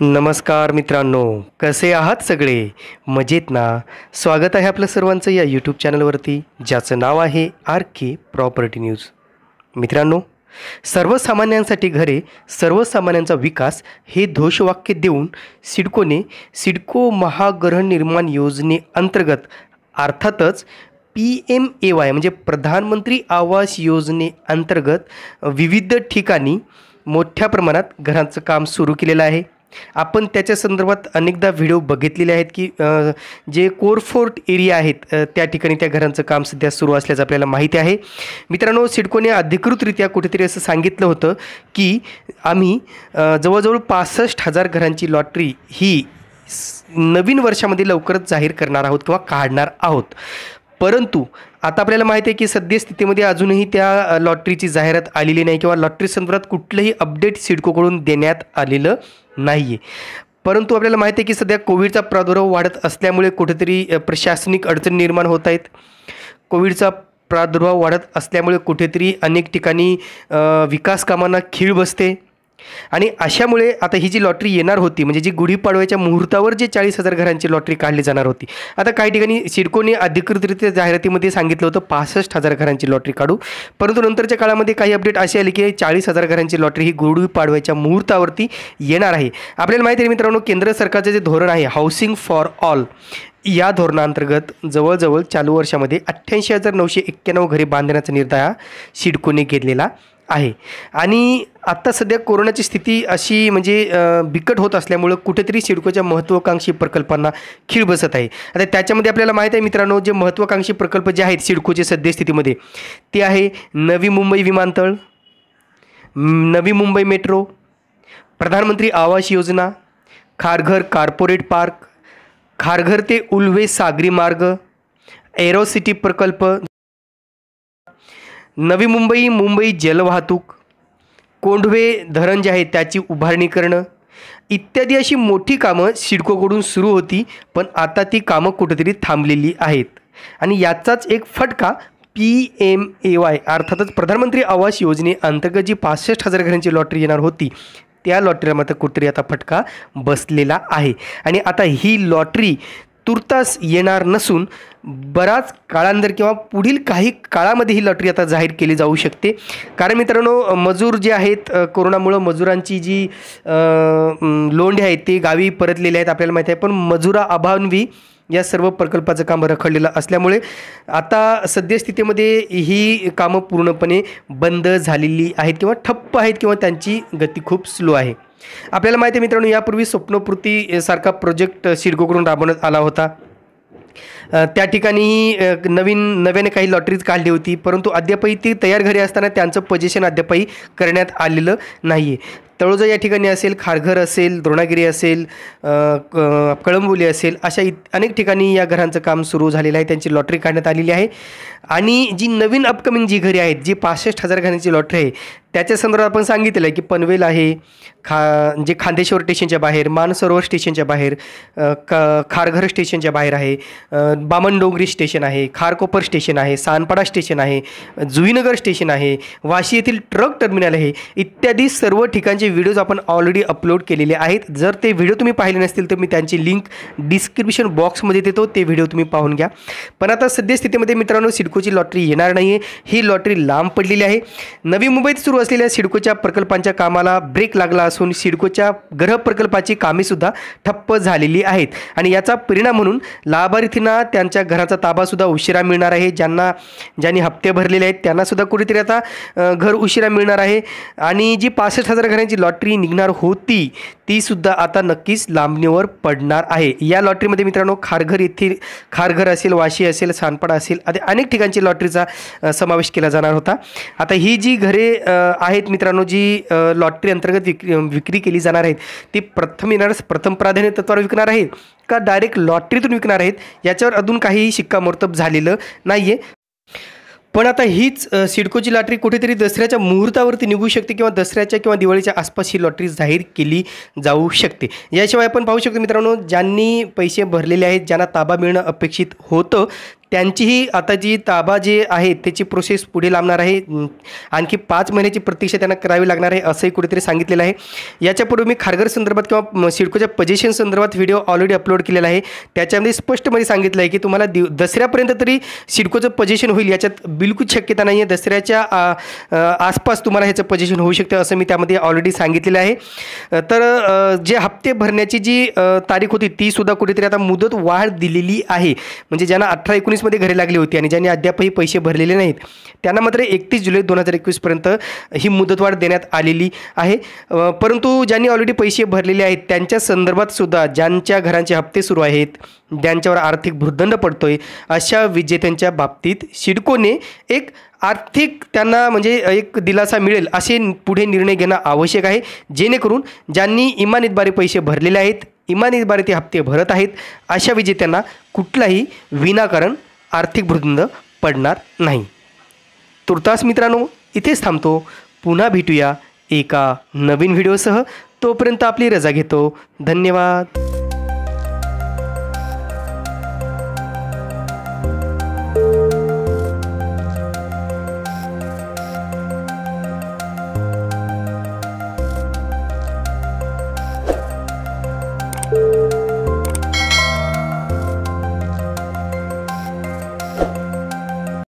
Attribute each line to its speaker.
Speaker 1: नमस्कार मित्रांनो कसे आहात सगळे? मजेत ना? स्वागत आहे आपलं सर्वांचं या यूट्यूब चॅनलवरती ज्याचं नाव आहे आर के प्रॉपर्टी न्यूज. मित्रांनो सर्वसामान्यांसाठी घरे सर्वसामान्यांचा विकास हे घोषवाक्य देऊन सिडकोने सिडको महागृहनिर्माण योजनेअंतर्गत अर्थातच पी एम ए वाय म्हणजे प्रधानमंत्री आवास योजनेअंतर्गत विविध ठिकाणी मोठ्या प्रमाणात घरांचं काम सुरू केलेलं आहे. आपण त्याच्या संदर्भात अनेकदा व्हिडिओ बघितलेले आहेत की जे कोरफोर्ट एरिया आहेत त्या ठिकाणी त्या घरांचं काम सध्या सुरू असल्याचं आपल्याला माहिती आहे. मित्रांनो सिडकोने अधिकृतरित्या कुठेतरी असं सांगितलं होतं की आम्ही जवळजवळ पासष्ट हजार घरांची लॉटरी ही नवीन वर्षामध्ये लवकरच जाहीर करणार आहोत किंवा काढणार आहोत. परंतु आता आपल्याला माहिती आहे की सद्यस्थितीमध्ये अजूनही त्या लॉटरीची जाहिरात आलेली नाही किंवा लॉटरी संदर्भात कुठलंही अपडेट सिडकोकडून देण्यात आलेलं नाही आहे परंतु आपल्याला माहिती आहे की सध्या कोविडचा प्रादुर्भाव वाढत असल्यामुळे कुठेतरी प्रशासनिक अडचणी निर्माण होत आहेत. कोविडचा प्रादुर्भाव वाढत असल्यामुळे कुठेतरी अनेक ठिकाणी विकास कामांना खीळ बसते. आणि अशामुळे आता ही जी लॉटरी येणार होती म्हणजे जी गुढीपाडव्याच्या मुहूर्तावर जे चाळीस हजार घरांची लॉटरी काढली जाणार होती आता काही ठिकाणी सिडकोने अधिकृतरित्या जाहिरातीमध्ये सांगितलं होतं पासष्ट हजार घरांची लॉटरी काढू. परंतु नंतरच्या काळामध्ये काही अपडेट असे आले की चाळीस हजार घरांची लॉटरी ही गुढीपाडव्याच्या मुहूर्तावरती येणार आहे. आपल्याला माहिती आहे मित्रांनो केंद्र सरकारचं जे धोरण आहे हाऊसिंग फॉर ऑल या धोरणांतर्गत जवळजवळ चालू वर्षामध्ये अठ्ठ्याऐंशी हजार नऊशे एक्क्याण्णव घरे बांधण्याचा निर्णय हा सिडकोने घेतलेला आहे. आणि आत्ता सध्या कोरोनाची स्थिती अशी म्हणजे बिकट होत असल्यामुळं कुठेतरी सिडकोच्या महत्त्वाकांक्षी प्रकल्पांना खीळ बसत आहे. आता त्याच्यामध्ये आपल्याला माहीत आहे मित्रांनो जे महत्त्वाकांक्षी प्रकल्प जे आहेत सिडकोचे सद्यस्थितीमध्ये ते आहे नवी मुंबई विमानतळ नवी मुंबई मेट्रो प्रधानमंत्री आवास योजना खारघर कार्पोरेट पार्क खारघर ते उल्वे सागरी मार्ग एरो सिटी प्रकल्प नवी मुंबई मुंबई जलवाहतूक कोंढवे धरण जे आहे त्याची उभारणी करणं. इत्यादी अशी मोठी कामं सिडकोकडून सुरू होती पण आता ती कामं कुठेतरी थांबलेली आहेत. आणि याचाच एक फटका पी एम ए वाय अर्थातच प्रधानमंत्री आवास योजनेअंतर्गत जी पासष्ट हजार घरांची लॉटरी येणार होती त्या लॉटरीला मात्र कुठेतरी आता फटका बसलेला आहे. आणि आता ही लॉटरी तुर्तास येणार नसून बराच काळांतर किंवा पुढील काही काळामध्ये ही लॉटरी आता जाहीर केली जाऊ शकते. कारण मित्रांनो मजूर जे आहेत कोरोनामुळं मजुरांची जी लोंढे आहेत ते गावी परतलेले आहेत आपल्याला माहिती आहे. पण मजुरा अभावी या सर्व प्रकल्पाचं काम रखडलेलं असल्यामुळे आता सद्यस्थितीमध्ये ही कामं पूर्णपणे बंद झालेली आहेत किंवा ठप्प आहेत किंवा त्यांची गती खूप स्लो आहे. आपल्याला माहिती आहे मित्रांनो यापूर्वी स्वप्नपूर्ती सारखा प्रोजेक्ट सिडकोकडून राबवण्यात आला होता. त्या ठिकाणी नवीन नव्याने काही लॉटरीज काढली होती परंतु अद्यापही ती तयार घरी असताना त्यांचं पोजिशन अद्यापही करण्यात आलेलं नाही आहे तळोजा या ठिकाणी असेल खारघर असेल द्रोणागिरी असेल क- कळंबोली असेल अशा इत अनेक ठिकाणी या घरांचं काम सुरू झालेलं आहे त्यांची लॉटरी काढण्यात आलेली आहे. आणि जी नवीन अपकमिंग जी घरे आहेत जी पासष्ट हजार घरांची लॉटरी आहे त्याच्या संदर्भात आपण सांगितलेलं आहे की पनवेल आहे खा जे खांदेश्वर स्टेशनच्या बाहेर मानसरोवर स्टेशनच्या बाहेर क खारघर स्टेशनच्या बाहेर आहे बामणडोंगरी स्टेशन आहे खारकोपर स्टेशन आहे सानपाडा स्टेशन आहे जुईनगर स्टेशन आहे वाशी येथील ट्रक टर्मिनल आहे इत्यादी सर्व ठिकाणचे व्हिडिओज आपण ऑलरेडी अपलोड केलेले आहेत. जर ते व्हिडिओ तुम्ही पाहिले नसतील तर मी त्यांची लिंक डिस्क्रिप्शन बॉक्समध्ये देतो ते व्हिडिओ तुम्ही पाहून घ्या. पण आता सद्यस्थितीमध्ये मित्रांनो सिडकोची लॉटरी येणार नाही आहे ही लॉटरी लांब पडलेली आहे. नवी मुंबईत सुरू असलेल्या सिडकोच्या प्रकल्पांच्या कामाला ब्रेक लागला असून सिडकोच्या ग्रह प्रकल्पाची कामेसुद्धा ठप्प झालेली आहेत. आणि याचा परिणाम म्हणून लाभार्थींना त्यांच्या घराचा ताबासुद्धा उशिरा मिळणार आहे. ज्यांना ज्यांनी हप्ते भरलेले आहेत त्यांनासुद्धा कुठेतरी आता घर उशिरा मिळणार आहे. आणि जी पासष्ट हजार घरांची लॉटरी निघणार होती तीसुद्धा आता नक्कीच लांबणीवर पडणार आहे. या लॉटरीमध्ये मित्रांनो खारघर येथील खारघर असेल वाशी असेल सानपाडा असेल आदी अनेक ठिकाणची लॉटरीचा समावेश केला जाणार होता. आता ही जी घरे आहेत मित्रांनो जी लॉटरी अंतर्गत विक्री विक्री केली जाणार आहेत ती प्रथम येणार प्रथम प्राधान्य तत्वावर विकणार आहेत का डायरेक्ट लॉटरीतून विकणार आहेत? याच्यावर अजून काही शिक्कामोर्तब झालेलं नाही आहे पण आता हीच सिडकोची लॉटरी कुठेतरी दसऱ्याच्या मुहूर्तावरती निघू शकते किंवा दसऱ्याच्या किंवा दिवाळीच्या आसपास ही लॉटरी जाहीर केली जाऊ शकते. याशिवाय आपण पाहू शकतो मित्रांनो ज्यांनी पैसे भरलेले आहेत ज्यांना ताबा मिळणं अपेक्षित होतं त्यांचीही आता जी ताबा जी आहे त्याची प्रोसेस पुढे लांबणार आहे. आणखी पाच महिन्याची प्रतीक्षा त्यांना करावी लागणार आहे असंही कुठेतरी सांगितलेलं आहे. याच्यापूर्वी मी खारघर संदर्भात किंवा सिडकोच्या पोझिशन संदर्भात व्हिडिओ ऑलरेडी अपलोड केलेला आहे. त्याच्यामध्ये स्पष्टमध्ये सांगितलं आहे की तुम्हाला दिव दसऱ्यापर्यंत तरी सिडकोचं पोझिशन होईल याच्यात बिलकुल शक्यता नाही आहे दसऱ्याच्या आसपास तुम्हाला ह्याचं पोझिशन होऊ शकतं असं मी त्यामध्ये ऑलरेडी सांगितलेलं आहे. तर जे हप्ते भरण्याची जी तारीख होती तीसुद्धा कुठेतरी आता मुदत वाढ दिलेली आहे. म्हणजे ज्यांना अठरा एकोणीस एकोणीसमध्ये घरे लागली होती आणि ज्यांनी अद्यापही पैसे भरलेले नाहीत त्यांना मात्र एकतीस जुलै दोन हजार एकवीसपर्यंत ही मुदतवाढ देण्यात आलेली आहे. परंतु ज्यांनी ऑलरेडी पैसे भरलेले आहेत त्यांच्या संदर्भात सुद्धा ज्यांच्या घरांचे हप्ते सुरू आहेत ज्यांच्यावर आर्थिक भूर्दंड पडतोय अशा विजेत्यांच्या बाबतीत सिडकोने एक आर्थिक त्यांना म्हणजे एक दिलासा मिळेल असे पुढे निर्णय घेणं आवश्यक आहे. जेणेकरून ज्यांनी इमानीतबारे पैसे भरलेले आहेत इमानीतबारे ते हप्ते भरत आहेत अशा विजेत्यांना कुठलाही विनाकारण आर्थिक भूर्दंड पडणार नाही. तुर्तास मित्रांनो इथेच थांबतो. पुन्हा भेटूया एका नवीन व्हिडिओसह. तोपर्यंत आपली रजा घेतो. धन्यवाद.